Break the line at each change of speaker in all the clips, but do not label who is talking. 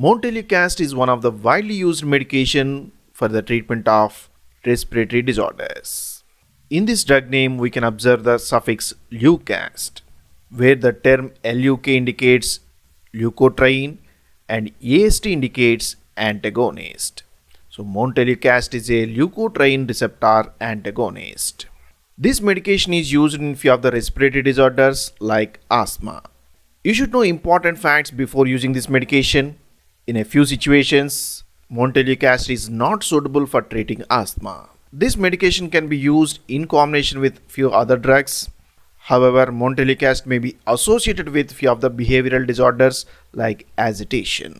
Montelukast is one of the widely used medication for the treatment of respiratory disorders. In this drug name, we can observe the suffix lukast, where the term LUK indicates leukotriene and AST indicates antagonist. So montelukast is a leukotriene receptor antagonist. This medication is used in few of the respiratory disorders like asthma. You should know important facts before using this medication. In a few situations, montelukast is not suitable for treating asthma. This medication can be used in combination with few other drugs. However, montelukast may be associated with few of the behavioral disorders like agitation.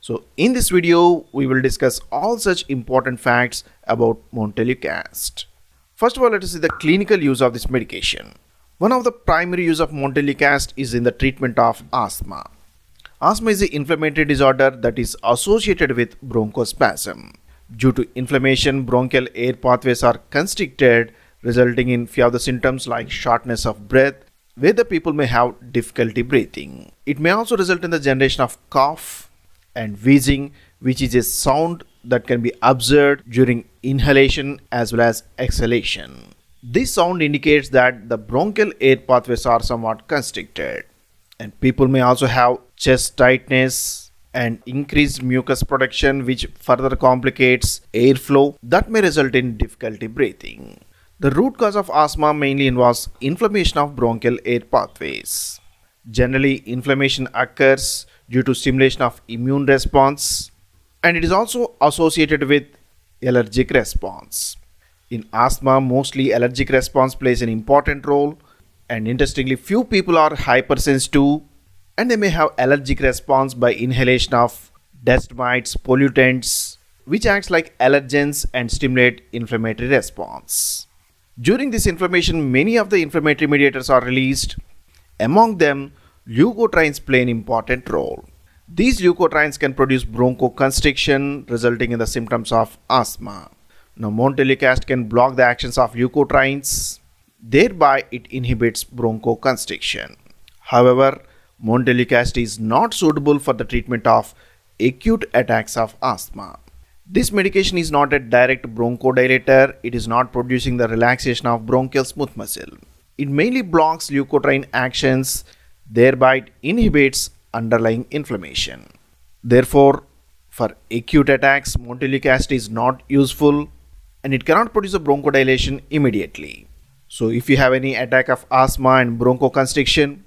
So in this video, we will discuss all such important facts about montelukast. First of all, let us see the clinical use of this medication. One of the primary use of montelukast is in the treatment of asthma. Asthma is an inflammatory disorder that is associated with bronchospasm. Due to inflammation, bronchial air pathways are constricted, resulting in few of the symptoms like shortness of breath, where the people may have difficulty breathing. It may also result in the generation of cough and wheezing, which is a sound that can be observed during inhalation as well as exhalation. This sound indicates that the bronchial air pathways are somewhat constricted and people may also have chest tightness and increased mucus production which further complicates airflow that may result in difficulty breathing. The root cause of asthma mainly involves inflammation of bronchial air pathways. Generally, inflammation occurs due to stimulation of immune response and it is also associated with allergic response. In asthma, mostly allergic response plays an important role and interestingly few people are hypersensitive and they may have allergic response by inhalation of dust mites, pollutants, which acts like allergens and stimulate inflammatory response. During this inflammation, many of the inflammatory mediators are released. Among them, leukotrienes play an important role. These leukotrienes can produce bronchoconstriction, resulting in the symptoms of asthma. Now, montelukast can block the actions of leukotrienes, thereby it inhibits bronchoconstriction. However, Montelukast is not suitable for the treatment of acute attacks of asthma. This medication is not a direct bronchodilator, it is not producing the relaxation of bronchial smooth muscle. It mainly blocks leukotriene actions, thereby it inhibits underlying inflammation. Therefore, for acute attacks, montelukast is not useful and it cannot produce a bronchodilation immediately. So if you have any attack of asthma and bronchoconstriction,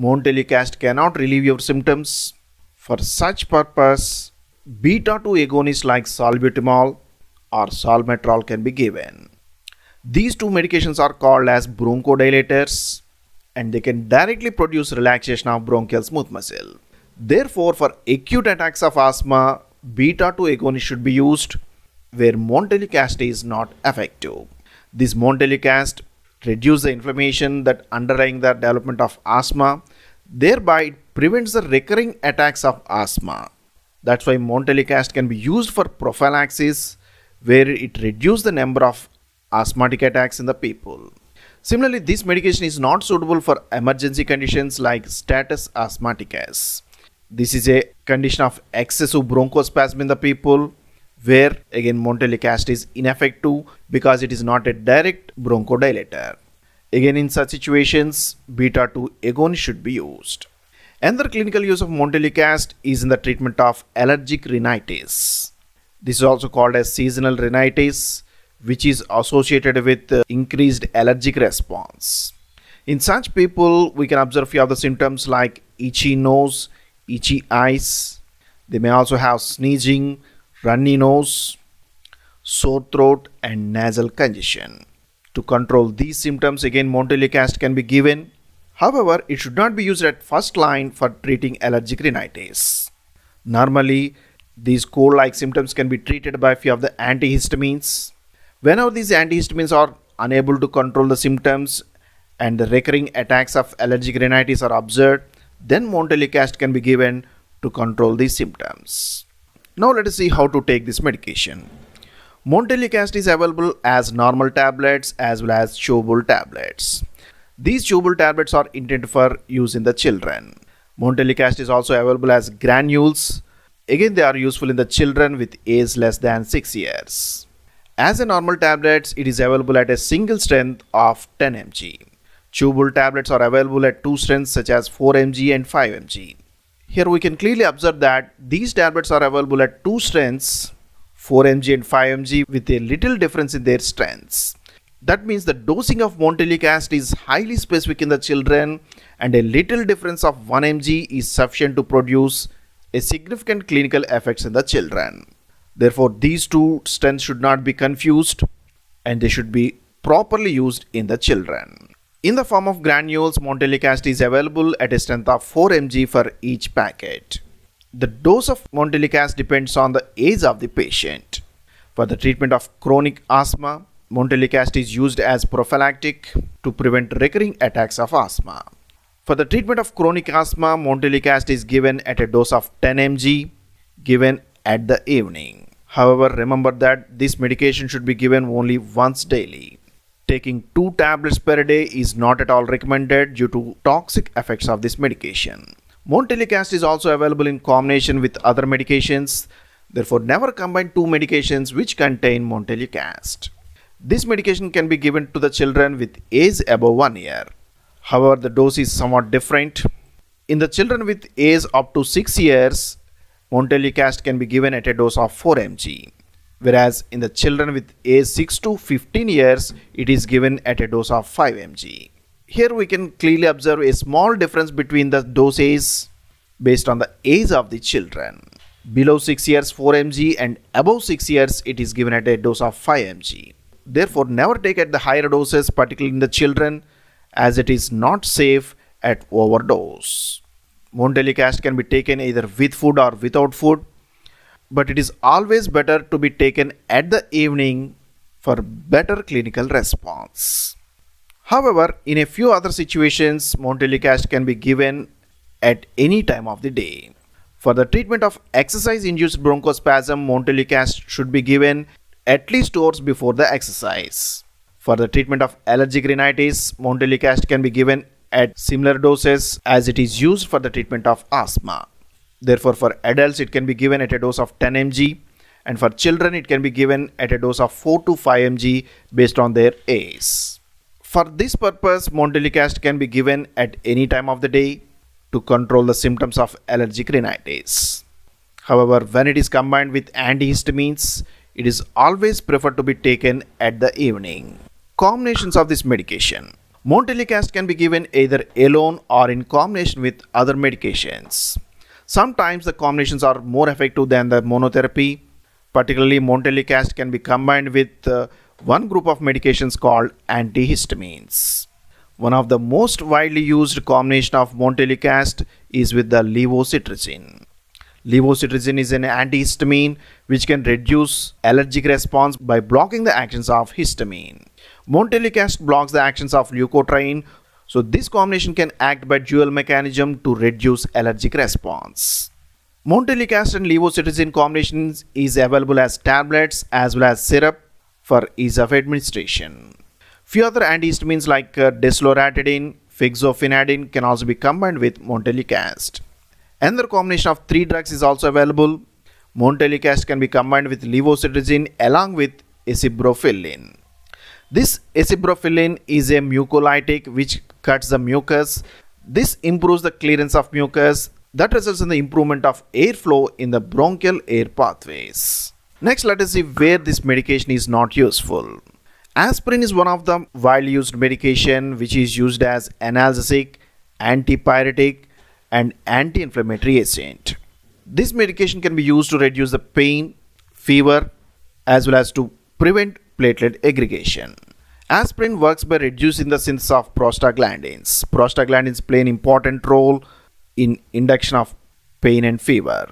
Montelukast cannot relieve your symptoms. For such purpose, beta-2 agonists like salbutamol or salmeterol can be given. These two medications are called as bronchodilators and they can directly produce relaxation of bronchial smooth muscle. Therefore, for acute attacks of asthma, beta-2 agonist should be used where montelukast is not effective. This montelukast reduce the inflammation that underlying the development of asthma. Thereby it prevents the recurring attacks of asthma. That's why montelukast can be used for prophylaxis where it reduces the number of asthmatic attacks in the people. Similarly this medication is not suitable for emergency conditions like status asthmaticus. This is a condition of excessive bronchospasm in the people where again montelukast is ineffective because it is not a direct bronchodilator. Again in such situations beta 2 agonist should be used. Another clinical use of montelukast is in the treatment of allergic rhinitis. This is also called as seasonal rhinitis which is associated with uh, increased allergic response. In such people we can observe few other symptoms like itchy nose, itchy eyes. They may also have sneezing, runny nose, sore throat and nasal congestion. To control these symptoms again montelukast can be given. However, it should not be used at first line for treating allergic rhinitis. Normally, these cold-like symptoms can be treated by few of the antihistamines. Whenever these antihistamines are unable to control the symptoms and the recurring attacks of allergic rhinitis are observed, then montelukast can be given to control these symptoms. Now let us see how to take this medication. Montelukast is available as normal tablets as well as chewable tablets. These chewable tablets are intended for use in the children. Montelukast is also available as granules. Again, they are useful in the children with age less than 6 years. As a normal tablets, it is available at a single strength of 10 mg. Chewable tablets are available at two strengths such as 4 mg and 5 mg. Here we can clearly observe that these tablets are available at two strengths 4 mg and 5 mg with a little difference in their strengths. That means the dosing of Montelukast acid is highly specific in the children and a little difference of 1 mg is sufficient to produce a significant clinical effects in the children. Therefore, these two strengths should not be confused and they should be properly used in the children. In the form of granules, Montelukast is available at a strength of 4 mg for each packet. The dose of Montelukast depends on the age of the patient. For the treatment of chronic asthma, Montelukast is used as prophylactic to prevent recurring attacks of asthma. For the treatment of chronic asthma, Montelukast is given at a dose of 10 mg given at the evening. However, remember that this medication should be given only once daily. Taking two tablets per day is not at all recommended due to toxic effects of this medication. Montelukast is also available in combination with other medications. Therefore, never combine two medications which contain Montelukast. This medication can be given to the children with age above 1 year. However, the dose is somewhat different. In the children with age up to 6 years, Montelukast can be given at a dose of 4 mg whereas in the children with age 6 to 15 years it is given at a dose of 5 mg. Here we can clearly observe a small difference between the doses based on the age of the children. Below 6 years 4 mg and above 6 years it is given at a dose of 5 mg. Therefore never take at the higher doses particularly in the children as it is not safe at overdose. Montelukast can be taken either with food or without food but it is always better to be taken at the evening for better clinical response. However, in a few other situations, Montelukast can be given at any time of the day. For the treatment of exercise-induced bronchospasm, Montelukast should be given at least two hours before the exercise. For the treatment of allergic rhinitis, Montelukast can be given at similar doses as it is used for the treatment of asthma. Therefore, for adults, it can be given at a dose of 10 mg, and for children, it can be given at a dose of 4 to 5 mg based on their age. For this purpose, Montelukast can be given at any time of the day to control the symptoms of allergic rhinitis. However, when it is combined with antihistamines, it is always preferred to be taken at the evening. Combinations of this medication. Montelukast can be given either alone or in combination with other medications. Sometimes the combinations are more effective than the monotherapy. Particularly Montelukast can be combined with uh, one group of medications called antihistamines. One of the most widely used combination of Montelukast is with the levocetirizine. Levocetirizine is an antihistamine which can reduce allergic response by blocking the actions of histamine. Montelukast blocks the actions of leukotriene so this combination can act by dual mechanism to reduce allergic response. Montelukast and levocetirizine combinations is available as tablets as well as syrup for ease of administration. Few other antihistamines like uh, desloratadine, fexofenadine can also be combined with Montelukast. Another combination of three drugs is also available. Montelukast can be combined with levocetirizine along with acebrophylline. This acebrophylline is a mucolytic which cuts the mucus. This improves the clearance of mucus that results in the improvement of airflow in the bronchial air pathways. Next, let us see where this medication is not useful. Aspirin is one of the widely used medication which is used as analgesic, antipyretic and anti-inflammatory agent. This medication can be used to reduce the pain, fever as well as to prevent platelet aggregation. Aspirin works by reducing the synthesis of prostaglandins. Prostaglandins play an important role in induction of pain and fever.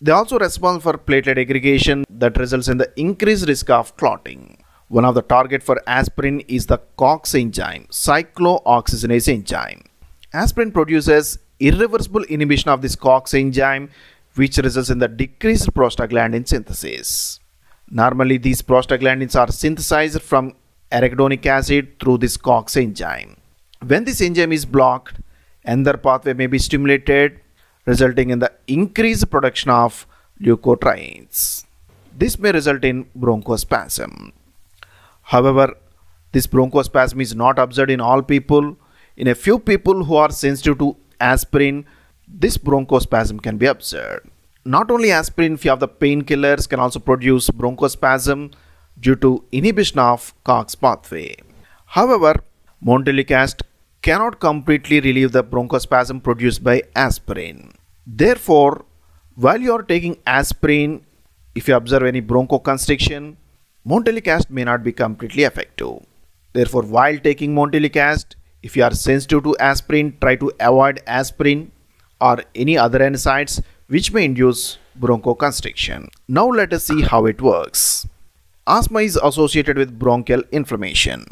They also respond for platelet aggregation that results in the increased risk of clotting. One of the target for aspirin is the COX enzyme, cyclooxygenase enzyme. Aspirin produces irreversible inhibition of this COX enzyme which results in the decreased prostaglandin synthesis. Normally these prostaglandins are synthesized from arachidonic acid through this COX enzyme. When this enzyme is blocked, another pathway may be stimulated resulting in the increased production of leukotrienes. This may result in bronchospasm. However, this bronchospasm is not observed in all people. In a few people who are sensitive to aspirin, this bronchospasm can be observed. Not only aspirin, few of the painkillers can also produce bronchospasm due to inhibition of COX pathway. However, montelukast cannot completely relieve the bronchospasm produced by aspirin. Therefore, while you are taking aspirin, if you observe any bronchoconstriction, montelukast may not be completely effective. Therefore, while taking montelukast, if you are sensitive to aspirin, try to avoid aspirin or any other NSAIDs which may induce bronchoconstriction. Now let us see how it works. Asthma is associated with bronchial inflammation.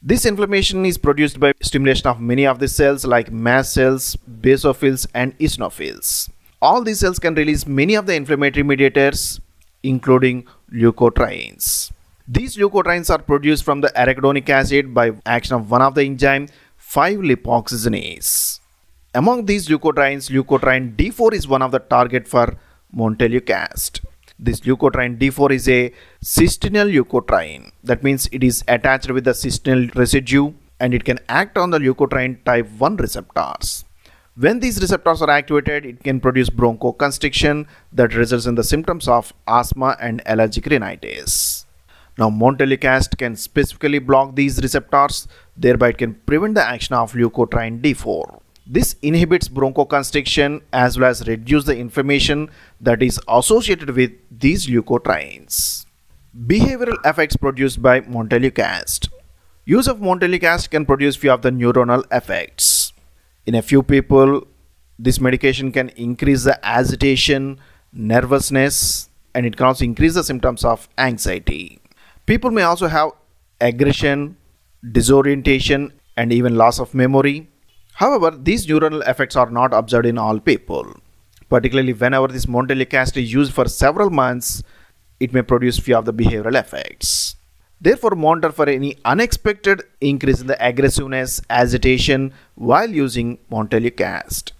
This inflammation is produced by stimulation of many of the cells like mast cells, basophils and eosinophils. All these cells can release many of the inflammatory mediators including leukotrienes. These leukotrienes are produced from the arachidonic acid by action of one of the enzyme 5-lipoxygenase. Among these leukotrienes, leukotriene D4 is one of the target for montelukast. This leukotriene D4 is a cysteine leukotriene. That means it is attached with the cysteine residue and it can act on the leukotriene type 1 receptors. When these receptors are activated, it can produce bronchoconstriction that results in the symptoms of asthma and allergic rhinitis. Now, montelukast can specifically block these receptors, thereby it can prevent the action of leukotriene D4. This inhibits bronchoconstriction as well as reduce the inflammation that is associated with these leukotrienes. Behavioral effects produced by montelukast. Use of montelukast can produce few of the neuronal effects. In a few people, this medication can increase the agitation, nervousness, and it can also increase the symptoms of anxiety. People may also have aggression, disorientation, and even loss of memory. However, these neuronal effects are not observed in all people. Particularly whenever this montelukast is used for several months, it may produce few of the behavioral effects. Therefore, monitor for any unexpected increase in the aggressiveness, agitation while using montelukast.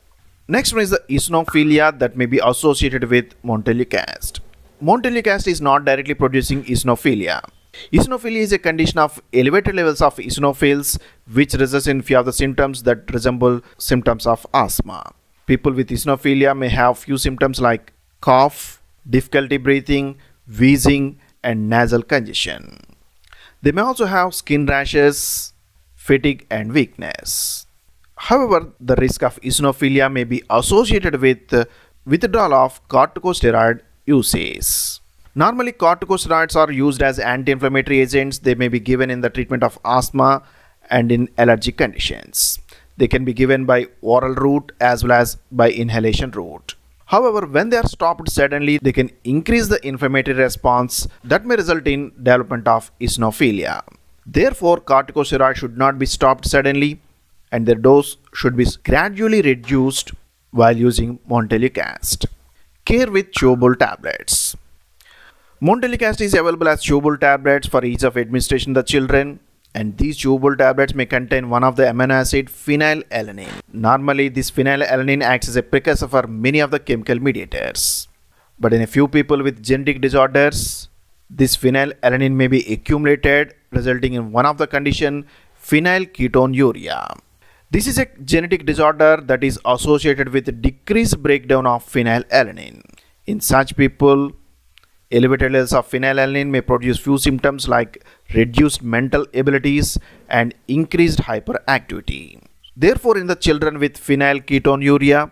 Next one is the eosinophilia that may be associated with montelukast. Montelukast is not directly producing eosinophilia. Eosinophilia is a condition of elevated levels of eosinophils which results in few of the symptoms that resemble symptoms of asthma. People with eosinophilia may have few symptoms like cough, difficulty breathing, wheezing and nasal congestion. They may also have skin rashes, fatigue and weakness. However, the risk of eosinophilia may be associated with withdrawal of corticosteroid usage. Normally, corticosteroids are used as anti-inflammatory agents. They may be given in the treatment of asthma and in allergic conditions. They can be given by oral route as well as by inhalation route. However, when they are stopped suddenly, they can increase the inflammatory response that may result in development of eosinophilia. Therefore, corticosteroids should not be stopped suddenly and their dose should be gradually reduced while using montelukast. Care with chewable tablets. Montelukast is available as chewable tablets for ease of administration to the children and these chewable tablets may contain one of the amino acid phenylalanine. Normally this phenylalanine acts as a precursor for many of the chemical mediators. But in a few people with genetic disorders, this phenylalanine may be accumulated resulting in one of the condition phenylketonuria. This is a genetic disorder that is associated with decreased breakdown of phenylalanine. In such people, Elevated levels of phenylalanine may produce few symptoms like reduced mental abilities and increased hyperactivity. Therefore, in the children with phenylketonuria,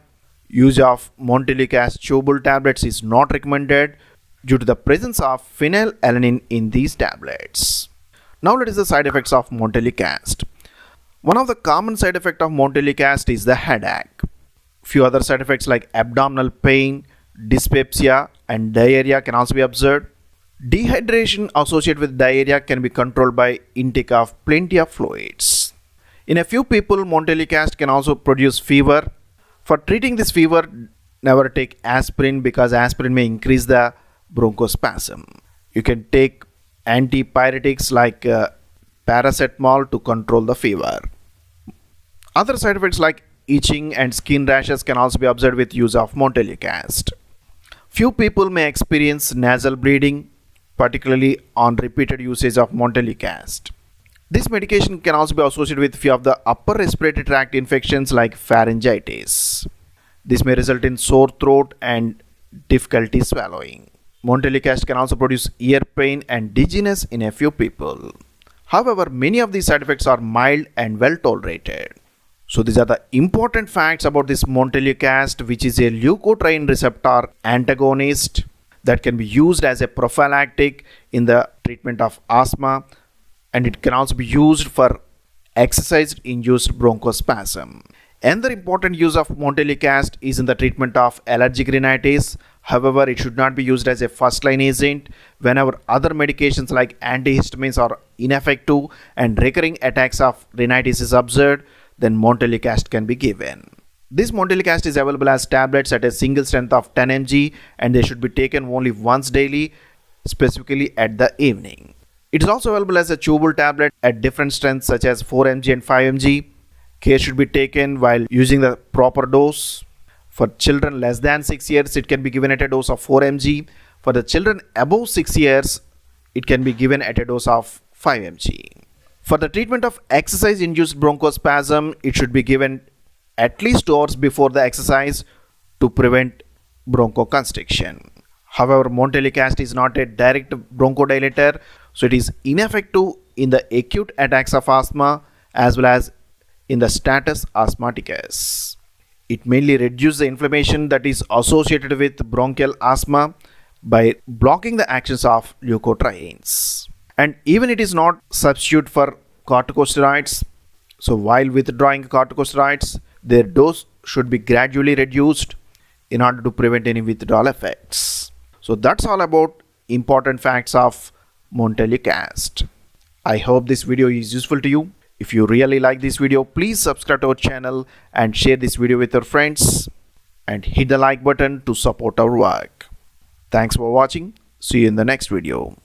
use of montelukast chewable tablets is not recommended due to the presence of phenylalanine in these tablets. Now let us the side effects of montelukast. One of the common side effects of montelukast is the headache. Few other side effects like abdominal pain, dyspepsia and diarrhea can also be observed. Dehydration associated with diarrhea can be controlled by intake of plenty of fluids. In a few people, montelukast can also produce fever. For treating this fever, never take aspirin because aspirin may increase the bronchospasm. You can take antipyretics like uh, paracetamol to control the fever. Other side effects like itching and skin rashes can also be observed with use of montelukast. Few people may experience nasal bleeding, particularly on repeated usage of Montelukast. This medication can also be associated with few of the upper respiratory tract infections like pharyngitis. This may result in sore throat and difficulty swallowing. Montelukast can also produce ear pain and dizziness in a few people. However, many of these side effects are mild and well tolerated. So these are the important facts about this Montelukast which is a leukotriene receptor antagonist that can be used as a prophylactic in the treatment of asthma and it can also be used for exercise induced bronchospasm. Another important use of Montelukast is in the treatment of allergic rhinitis. However, it should not be used as a first line agent whenever other medications like antihistamines are ineffective and recurring attacks of rhinitis is observed then Montelukast can be given. This Montelukast is available as tablets at a single strength of 10 mg and they should be taken only once daily, specifically at the evening. It is also available as a chewable tablet at different strengths such as 4 mg and 5 mg. Care should be taken while using the proper dose. For children less than 6 years, it can be given at a dose of 4 mg. For the children above 6 years, it can be given at a dose of 5 mg. For the treatment of exercise-induced bronchospasm, it should be given at least two hours before the exercise to prevent bronchoconstriction. However, Montelukast is not a direct bronchodilator, so it is ineffective in the acute attacks of asthma as well as in the status asthmaticus. It mainly reduces the inflammation that is associated with bronchial asthma by blocking the actions of leukotrienes and even it is not substitute for corticosteroids so while withdrawing corticosteroids their dose should be gradually reduced in order to prevent any withdrawal effects so that's all about important facts of Montelukast. I hope this video is useful to you. If you really like this video, please subscribe to our channel and share this video with your friends and hit the like button to support our work. Thanks for watching. See you in the next video.